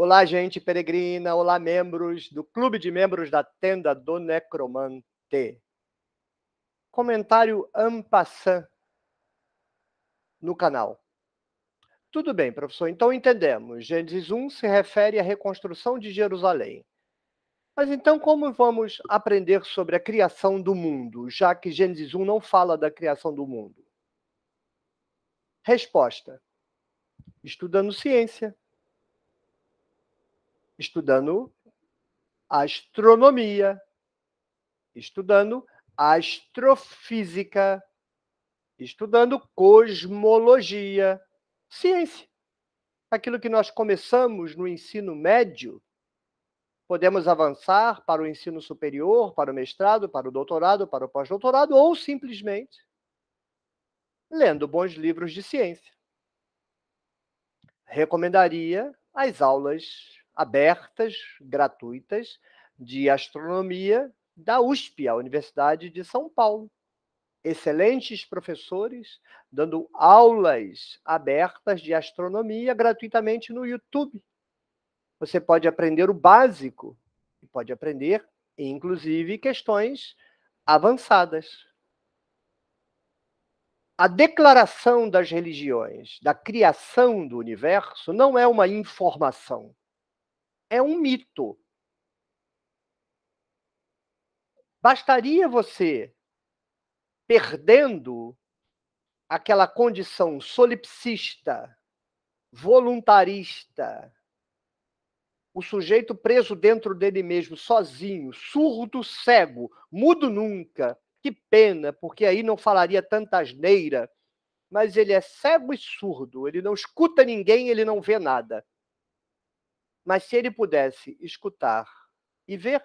Olá, gente peregrina, olá, membros do Clube de Membros da Tenda do Necromante. Comentário ampassant no canal. Tudo bem, professor, então entendemos. Gênesis 1 se refere à reconstrução de Jerusalém. Mas então, como vamos aprender sobre a criação do mundo, já que Gênesis 1 não fala da criação do mundo? Resposta: estudando ciência estudando astronomia, estudando astrofísica, estudando cosmologia, ciência. Aquilo que nós começamos no ensino médio, podemos avançar para o ensino superior, para o mestrado, para o doutorado, para o pós-doutorado, ou simplesmente lendo bons livros de ciência. Recomendaria as aulas abertas, gratuitas, de astronomia da USP, a Universidade de São Paulo. Excelentes professores dando aulas abertas de astronomia gratuitamente no YouTube. Você pode aprender o básico e pode aprender, inclusive, questões avançadas. A declaração das religiões, da criação do universo, não é uma informação é um mito. Bastaria você, perdendo aquela condição solipsista, voluntarista, o sujeito preso dentro dele mesmo, sozinho, surdo, cego, mudo nunca. Que pena, porque aí não falaria tanta asneira. Mas ele é cego e surdo, ele não escuta ninguém, ele não vê nada. Mas se ele pudesse escutar e ver,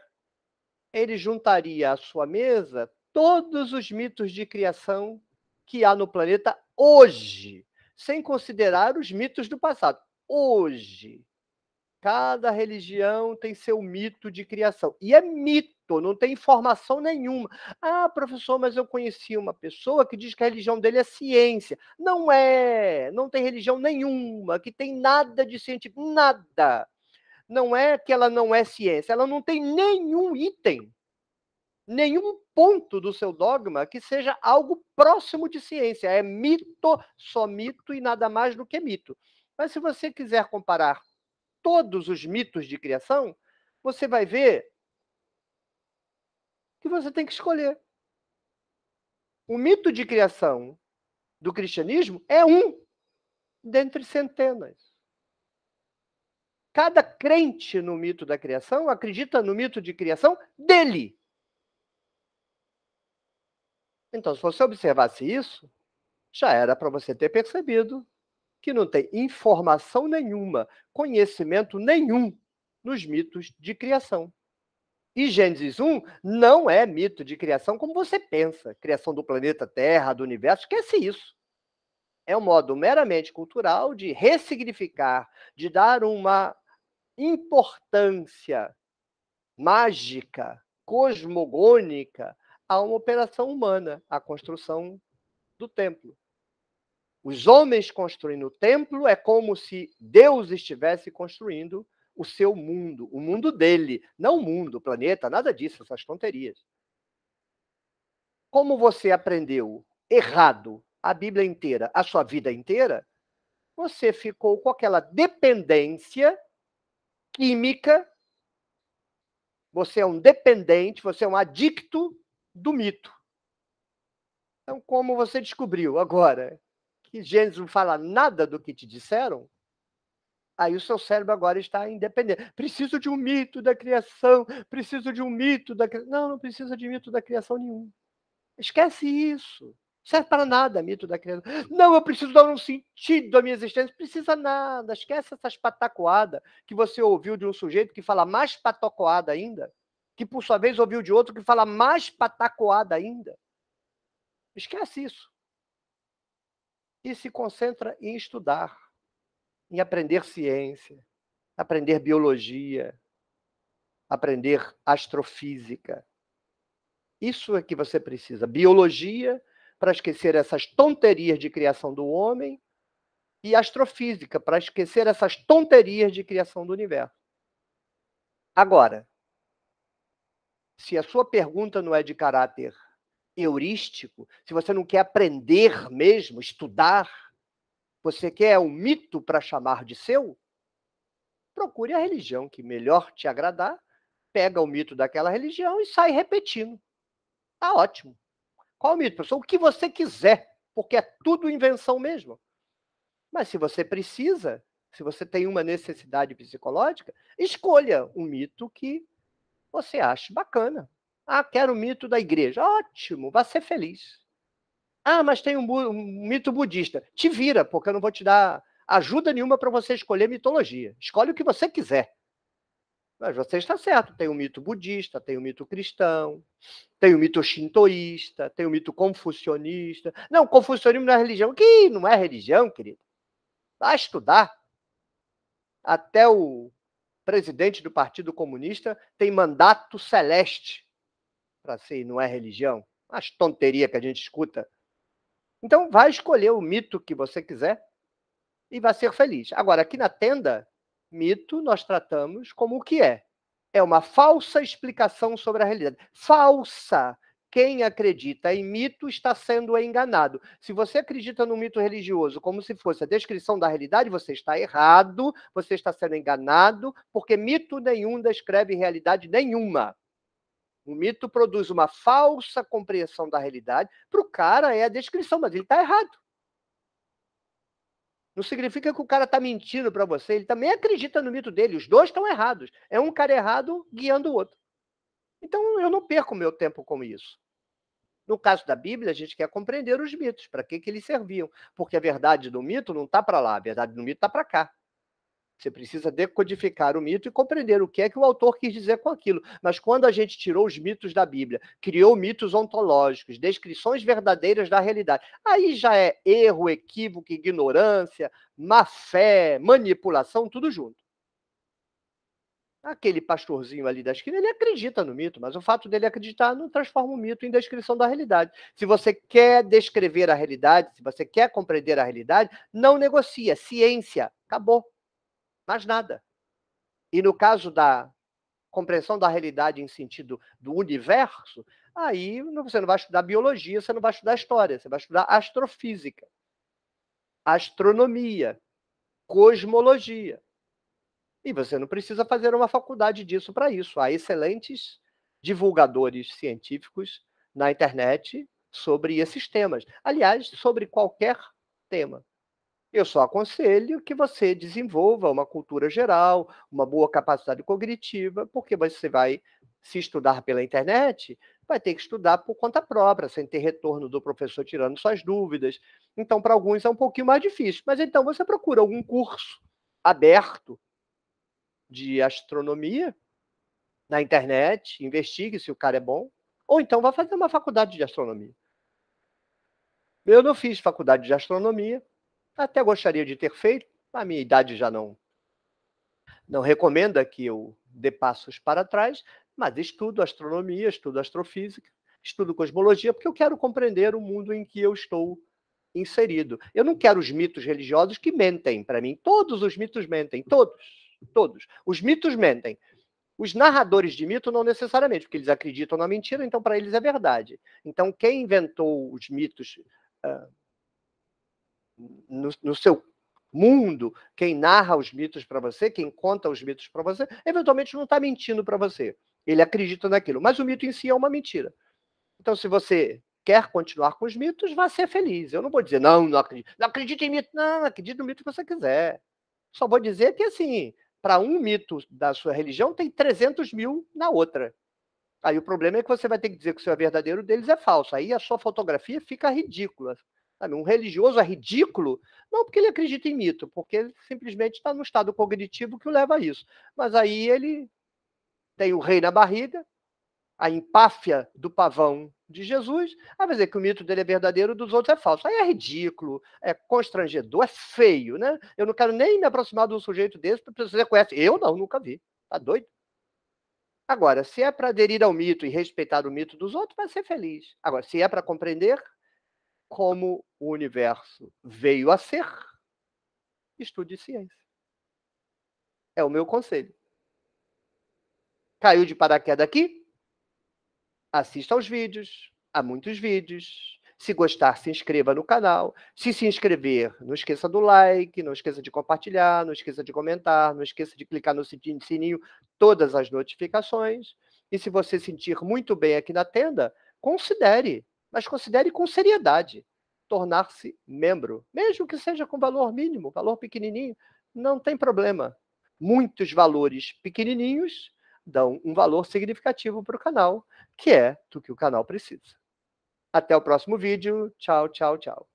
ele juntaria à sua mesa todos os mitos de criação que há no planeta hoje, sem considerar os mitos do passado. Hoje, cada religião tem seu mito de criação. E é mito, não tem informação nenhuma. Ah, professor, mas eu conheci uma pessoa que diz que a religião dele é ciência. Não é, não tem religião nenhuma, que tem nada de científico, nada não é que ela não é ciência, ela não tem nenhum item, nenhum ponto do seu dogma que seja algo próximo de ciência. É mito, só mito e nada mais do que mito. Mas se você quiser comparar todos os mitos de criação, você vai ver que você tem que escolher. O mito de criação do cristianismo é um dentre centenas. Cada crente no mito da criação acredita no mito de criação dele. Então, se você observasse isso, já era para você ter percebido que não tem informação nenhuma, conhecimento nenhum nos mitos de criação. E Gênesis 1 não é mito de criação como você pensa, criação do planeta Terra, do universo, esquece isso. É um modo meramente cultural de ressignificar, de dar uma importância mágica, cosmogônica a uma operação humana, a construção do templo. Os homens construindo o templo é como se Deus estivesse construindo o seu mundo, o mundo dele, não o mundo, o planeta, nada disso, essas tonterias. Como você aprendeu errado a Bíblia inteira, a sua vida inteira, você ficou com aquela dependência química, você é um dependente, você é um adicto do mito. Então, como você descobriu agora que Gênesis não fala nada do que te disseram, aí o seu cérebro agora está independente. Preciso de um mito da criação, preciso de um mito da criação. Não, não precisa de mito da criação nenhum. Esquece isso serve para nada, mito da criança. Não, eu preciso dar um sentido à minha existência. Precisa nada. Esquece essas patacoadas que você ouviu de um sujeito que fala mais patacoada ainda, que por sua vez ouviu de outro que fala mais patacoada ainda. Esquece isso. E se concentra em estudar, em aprender ciência, aprender biologia, aprender astrofísica. Isso é que você precisa. Biologia para esquecer essas tonterias de criação do homem e astrofísica, para esquecer essas tonterias de criação do universo. Agora, se a sua pergunta não é de caráter heurístico, se você não quer aprender mesmo, estudar, você quer um mito para chamar de seu, procure a religião que melhor te agradar, pega o mito daquela religião e sai repetindo. Tá ótimo. Qual mito, professor? O que você quiser, porque é tudo invenção mesmo. Mas se você precisa, se você tem uma necessidade psicológica, escolha um mito que você ache bacana. Ah, quero o mito da igreja. Ótimo, vá ser feliz. Ah, mas tem um, um mito budista. Te vira, porque eu não vou te dar ajuda nenhuma para você escolher mitologia. Escolhe o que você quiser. Mas você está certo, tem o mito budista, tem o mito cristão, tem o mito shintoísta, tem o mito confucionista. Não, confucionismo não é religião. Que não é religião, querido. Vai estudar. Até o presidente do Partido Comunista tem mandato celeste para ser, não é religião. As tonteria que a gente escuta. Então, vai escolher o mito que você quiser e vai ser feliz. Agora, aqui na tenda, Mito nós tratamos como o que é. É uma falsa explicação sobre a realidade. Falsa. Quem acredita em mito está sendo enganado. Se você acredita no mito religioso como se fosse a descrição da realidade, você está errado, você está sendo enganado, porque mito nenhum descreve realidade nenhuma. O mito produz uma falsa compreensão da realidade. Para o cara é a descrição, mas ele está errado. Não significa que o cara está mentindo para você, ele também acredita no mito dele. Os dois estão errados. É um cara errado guiando o outro. Então eu não perco meu tempo com isso. No caso da Bíblia, a gente quer compreender os mitos, para que, que eles serviam. Porque a verdade do mito não está para lá, a verdade do mito está para cá. Você precisa decodificar o mito e compreender o que é que o autor quis dizer com aquilo. Mas quando a gente tirou os mitos da Bíblia, criou mitos ontológicos, descrições verdadeiras da realidade, aí já é erro, equívoco, ignorância, má fé, manipulação, tudo junto. Aquele pastorzinho ali da esquina, ele acredita no mito, mas o fato dele acreditar não transforma o mito em descrição da realidade. Se você quer descrever a realidade, se você quer compreender a realidade, não negocia. Ciência. Acabou mais nada. E no caso da compreensão da realidade em sentido do universo, aí você não vai estudar biologia, você não vai estudar história, você vai estudar astrofísica, astronomia, cosmologia. E você não precisa fazer uma faculdade disso para isso. Há excelentes divulgadores científicos na internet sobre esses temas. Aliás, sobre qualquer tema. Eu só aconselho que você desenvolva uma cultura geral, uma boa capacidade cognitiva, porque você vai se estudar pela internet, vai ter que estudar por conta própria, sem ter retorno do professor tirando suas dúvidas. Então, para alguns é um pouquinho mais difícil. Mas então você procura algum curso aberto de astronomia na internet, investigue se o cara é bom, ou então vai fazer uma faculdade de astronomia. Eu não fiz faculdade de astronomia, até gostaria de ter feito, a minha idade já não não recomenda que eu dê passos para trás, mas estudo astronomia, estudo astrofísica, estudo cosmologia, porque eu quero compreender o mundo em que eu estou inserido. Eu não quero os mitos religiosos que mentem para mim. Todos os mitos mentem, todos, todos. Os mitos mentem. Os narradores de mito não necessariamente, porque eles acreditam na mentira, então para eles é verdade. Então quem inventou os mitos uh, no, no seu mundo, quem narra os mitos para você, quem conta os mitos para você, eventualmente não está mentindo para você. Ele acredita naquilo. Mas o mito em si é uma mentira. Então, se você quer continuar com os mitos, vá ser feliz. Eu não vou dizer, não, não acredito. Não acredito em mito. Não, acredite no mito que você quiser. Só vou dizer que, assim, para um mito da sua religião, tem 300 mil na outra. Aí o problema é que você vai ter que dizer que o seu verdadeiro deles é falso. Aí a sua fotografia fica ridícula. Sabe? Um religioso é ridículo, não porque ele acredita em mito, porque ele simplesmente está no estado cognitivo que o leva a isso. Mas aí ele tem o rei na barriga, a empáfia do pavão de Jesus, vai dizer que o mito dele é verdadeiro, dos outros é falso. Aí é ridículo, é constrangedor, é feio, né? Eu não quero nem me aproximar de um sujeito desse, porque você conhece. Eu não, nunca vi. Tá doido? Agora, se é para aderir ao mito e respeitar o mito dos outros, vai ser feliz. Agora, se é para compreender, como o universo veio a ser, estude ciência. É o meu conselho. Caiu de paraquedas aqui? Assista aos vídeos. Há muitos vídeos. Se gostar, se inscreva no canal. Se se inscrever, não esqueça do like, não esqueça de compartilhar, não esqueça de comentar, não esqueça de clicar no sininho, todas as notificações. E se você sentir muito bem aqui na tenda, considere, mas considere com seriedade tornar-se membro, mesmo que seja com valor mínimo, valor pequenininho, não tem problema. Muitos valores pequenininhos dão um valor significativo para o canal, que é do que o canal precisa. Até o próximo vídeo. Tchau, tchau, tchau.